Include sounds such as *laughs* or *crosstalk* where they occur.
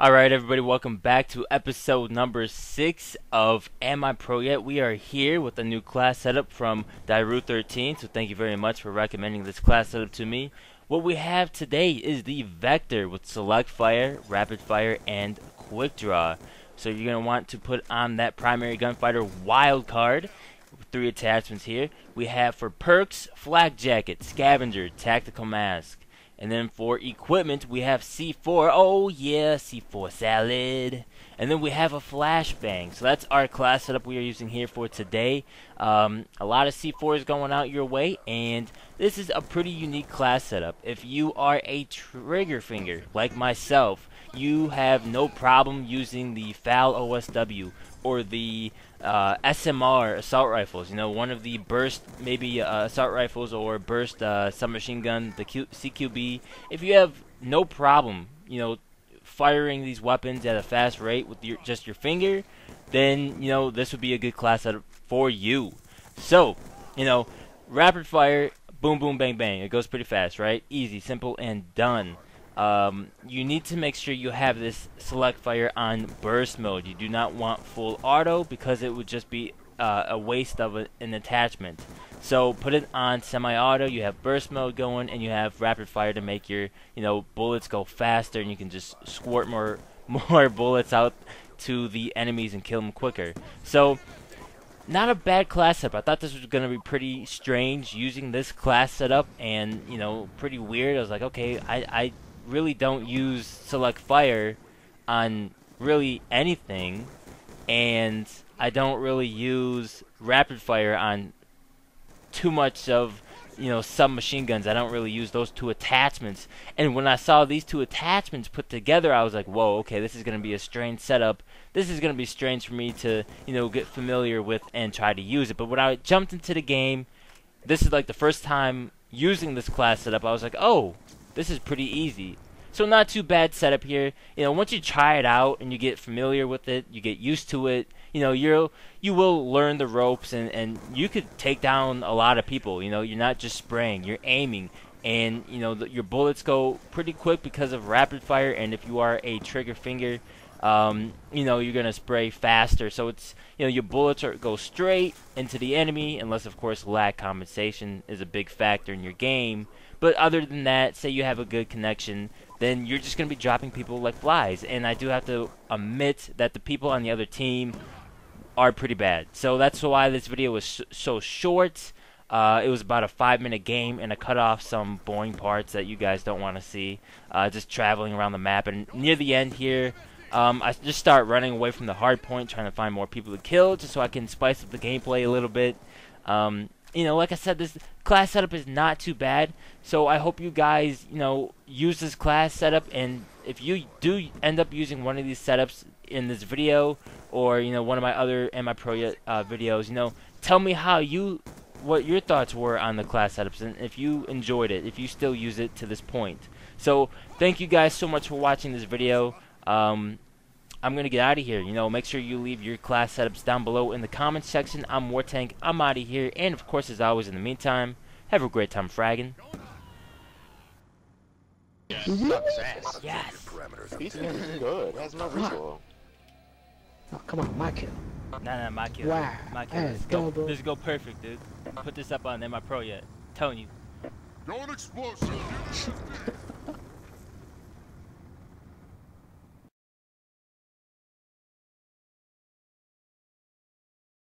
Alright everybody, welcome back to episode number 6 of Am I Pro Yet? We are here with a new class setup from Dairu13, so thank you very much for recommending this class setup to me. What we have today is the Vector with Select Fire, Rapid Fire, and Quick Draw. So you're going to want to put on that primary gunfighter wild card. Three attachments here. We have for perks, Flak Jacket, Scavenger, Tactical Mask. And then for equipment, we have C4. Oh, yeah, C4 salad. And then we have a flashbang. So that's our class setup we are using here for today. Um, a lot of C4 is going out your way, and this is a pretty unique class setup. If you are a trigger finger, like myself, you have no problem using the FAL OSW or the uh, SMR assault rifles. You know, one of the burst maybe uh, assault rifles or burst uh, submachine gun, the Q CQB. If you have no problem, you know, firing these weapons at a fast rate with your, just your finger, then you know this would be a good class for you. So, you know, rapid fire, boom, boom, bang, bang. It goes pretty fast, right? Easy, simple, and done um, you need to make sure you have this select fire on burst mode. You do not want full auto because it would just be uh, a waste of a, an attachment. So put it on semi-auto. You have burst mode going, and you have rapid fire to make your you know bullets go faster, and you can just squirt more *laughs* more bullets out to the enemies and kill them quicker. So not a bad class setup. I thought this was going to be pretty strange using this class setup and, you know, pretty weird. I was like, okay, I, I really don't use select fire on really anything, and I don't really use rapid fire on too much of you know submachine guns. I don't really use those two attachments. And when I saw these two attachments put together, I was like, "Whoa, okay, this is going to be a strange setup. This is going to be strange for me to you know get familiar with and try to use it." But when I jumped into the game, this is like the first time using this class setup. I was like, "Oh, this is pretty easy. So not too bad setup here. You know, once you try it out and you get familiar with it, you get used to it. You know, you'll you will learn the ropes and and you could take down a lot of people. You know, you're not just spraying, you're aiming, and you know the, your bullets go pretty quick because of rapid fire. And if you are a trigger finger, um, you know you're gonna spray faster. So it's you know your bullets are go straight into the enemy, unless of course lag compensation is a big factor in your game. But other than that, say you have a good connection, then you're just to be dropping people like flies. And I do have to admit that the people on the other team are pretty bad. So that's why this video was sh so short. Uh, it was about a five minute game, and I cut off some boring parts that you guys don't want to see. Uh, just traveling around the map, and near the end here, um, I just start running away from the hard point, trying to find more people to kill, just so I can spice up the gameplay a little bit. Um, you know, like I said, this class setup is not too bad. So I hope you guys, you know, use this class setup. And if you do end up using one of these setups in this video, or you know, one of my other Am I Pro uh, videos, you know, tell me how you, what your thoughts were on the class setups, and if you enjoyed it, if you still use it to this point. So thank you guys so much for watching this video. Um, I'm going to get out of here. You know, make sure you leave your class setups down below in the comments section. I'm Wartank. I'm out of here. And, of course, as always, in the meantime, have a great time fragging. Yes. He's good. Has no recoil. Oh, come on, my kill. Nah, nah, my kill. Wow. My kill. Hey, Let's go. double. Let's go perfect, dude. Put this up on Am I Pro Yet? telling you. Going explosive. *laughs*